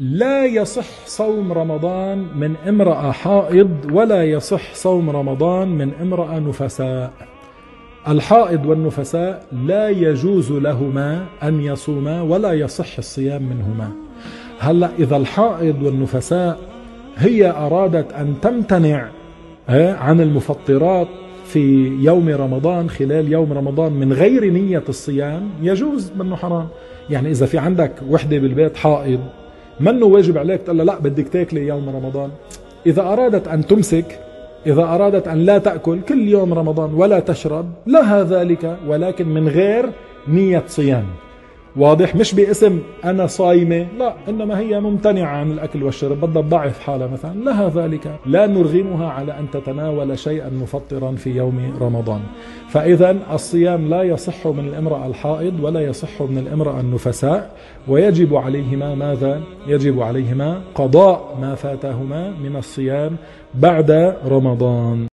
لا يصح صوم رمضان من امرأة حائض ولا يصح صوم رمضان من امرأة نفساء. الحائض والنفساء لا يجوز لهما أن يصوما ولا يصح الصيام منهما. هلأ إذا الحائض والنفساء هي أرادت أن تمتنع عن المفطرات في يوم رمضان خلال يوم رمضان من غير نية الصيام يجوز منه حرام. يعني إذا في عندك وحدة بالبيت حائض منه واجب عليك تقول لا بدك تاكلي يوم رمضان. إذا أرادت أن تمسك إذا أرادت أن لا تأكل كل يوم رمضان ولا تشرب لها ذلك ولكن من غير نية صيام. واضح؟ مش باسم أنا صايمة لا إنما هي ممتنعة عن الأكل والشرب. بدها تضعف حالها مثلا. لها ذلك. لا نرغمها على أن تتناول شيئا مفطرا في يوم رمضان. فإذا الصيام لا يصح من الامرأة الحائض ولا يصح من الامرأة النفساء ويجب عليهما ماذا؟ يجب عليهما قضاء ما فاتهما من الصيام بعد رمضان.